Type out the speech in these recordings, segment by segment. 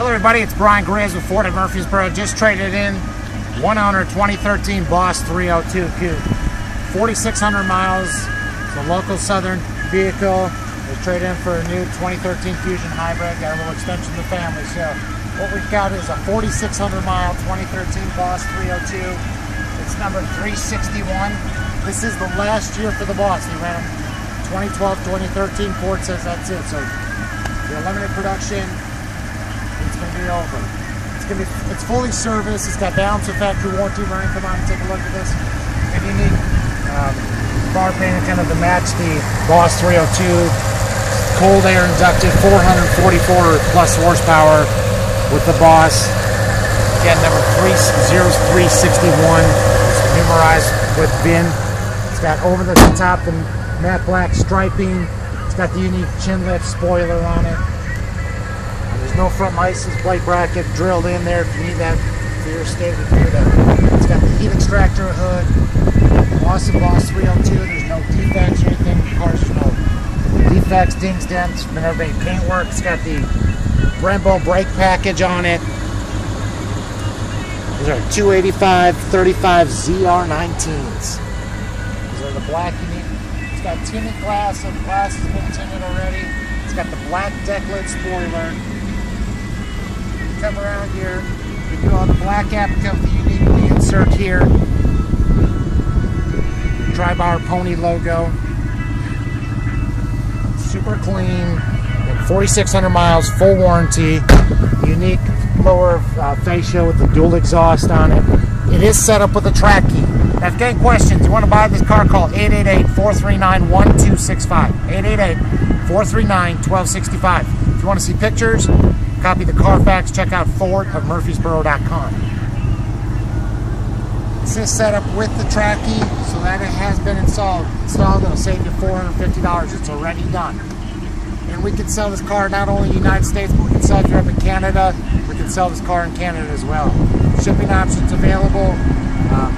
Hello everybody, it's Brian Grizz with Ford of Murfreesboro. Just traded in one owner 2013 Boss 302 Coupe. 4,600 miles. It's a local southern vehicle. It was traded in for a new 2013 Fusion Hybrid. Got a little extension to the family. So what we've got is a 4,600 mile 2013 Boss 302. It's number 361. This is the last year for the Boss. They ran them 2012, 2013. Ford says that's it. So the limited production it's be over. It's to be, it's fully serviced. It's got balance of factory warranty. Ryan, come on and take a look at this. And unique um, bar kind of to match the Boss 302. Cold air inducted, 444 plus horsepower with the Boss. Again, number 30361. It's numerized with VIN. It's got over the top the matte black striping. It's got the unique chin lift spoiler on it. There's no front license plate bracket drilled in there if you need that for your state. Do that. It's got the heat extractor hood. Awesome Boss 302. There's no defects or anything. The car's no defects, dings, dents, been everything paintwork. It's got the Brembo brake package on it. These are 285 35 ZR19s. These are the black unique. It's got tinted glass, so the glass has been tinted already. It's got the black deck lid spoiler come around here. We do all the black applique with the unique insert here. Tri-bar pony logo. Super clean. 4,600 miles, full warranty. Unique lower uh, fascia with the dual exhaust on it. It is set up with a track key. Now, if you have any questions, you want to buy this car, call 888-439-1265. 888-439-1265. If you want to see pictures, copy the Carfax, check out fordofmurfreesboro.com. This is set up with the track key, so that it has been installed. Installed, it'll save you $450. It's already done. And we can sell this car not only in the United States, but we can sell it here in Canada. We can sell this car in Canada as well. Shipping options available. Um,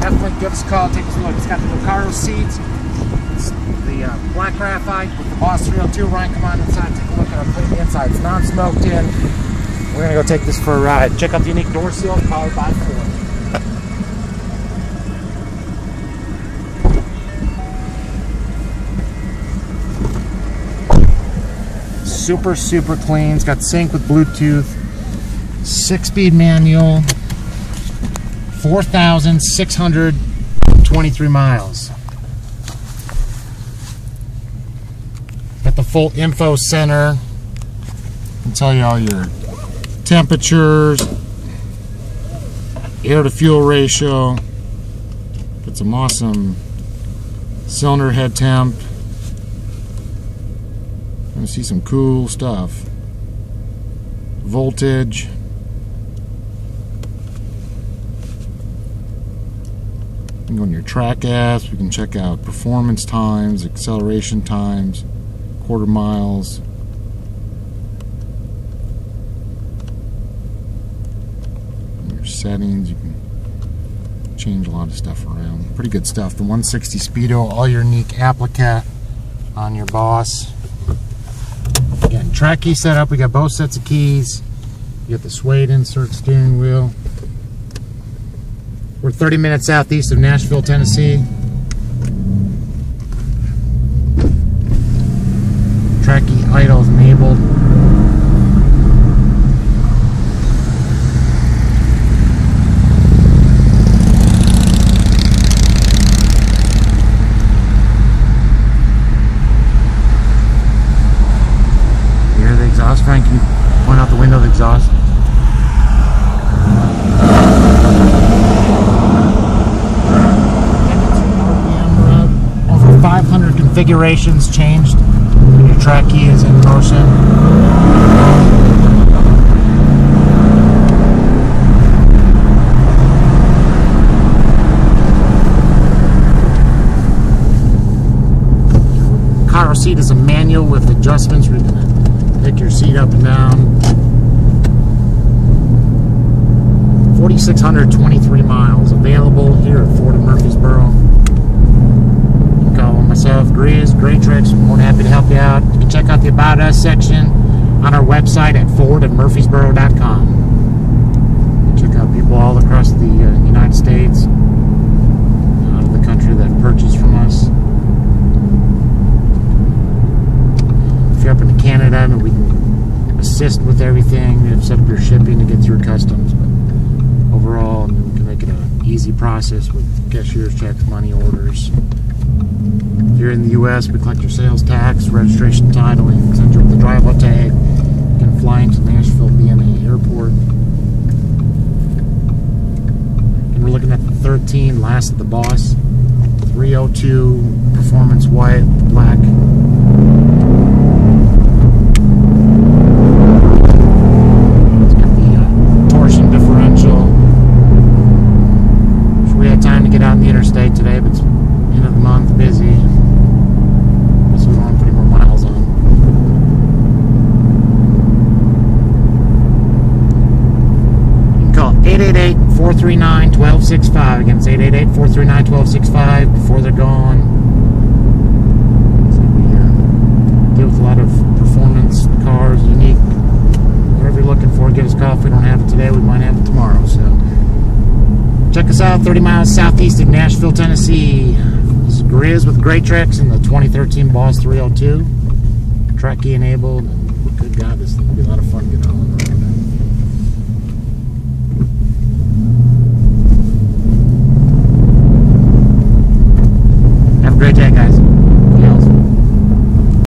definitely give us a call, take a look. It's got the Recaro seats, the uh, black graphite with the Boss 302. Ryan, come on inside, take a look at our clean inside. It's non-smoked in. We're gonna go take this for a ride. Check out the unique door seal, powered by Ford. Super, super clean. It's got sync with Bluetooth. Six-speed manual. 4,623 miles. Got the full info center. Can tell you all your temperatures, air to fuel ratio. Got some awesome cylinder head temp. I see some cool stuff. Voltage. You can go on your track apps. We can check out performance times, acceleration times, quarter miles. Your settings, you can change a lot of stuff around. Pretty good stuff. The 160 Speedo, all your unique applique on your Boss. Again, track key setup. We got both sets of keys. You got the suede insert steering wheel. We're 30 minutes southeast of Nashville, Tennessee. Track key idle is enabled. You hear the exhaust, Frank? Can you point out the window of the exhaust? Uh, Over 500 configurations changed your track key is in motion. Car seat is a manual with adjustments. We're gonna pick your seat up and down. 4,623 miles available here at Ford Murfreesboro myself, Grizz Greentrich. More than happy to help you out. You can check out the About Us section on our website at fordandmurfreesboro.com. Check out people all across the uh, United States, out of the country that purchase from us. If you're up in Canada, I mean, we can assist with everything, We set up your shipping to get through customs. But overall, I mean, we can make it an easy process with cashier's checks, money orders. You're in the U.S., we collect your sales tax, registration, titling, send you with the drive-out tag. You can fly into Nashville BNA Airport. And we're looking at the 13, last of the boss. 302 performance white, black. It's got the uh, Torsen differential. Wish we had time to get out on the interstate today, but it's end of the month, busy. Guess we don't want to put any more miles on. You can call 888-439-1265. Again, it's 888-439-1265 before they're gone. So we deal with a lot of performance cars, unique, whatever you're looking for. Give us a call. If we don't have it today, we might have it tomorrow. So check us out 30 miles southeast of Nashville, Tennessee. This is Grizz with Great Tracks in the 2013 Boss 302. Track key enabled. Good God, this thing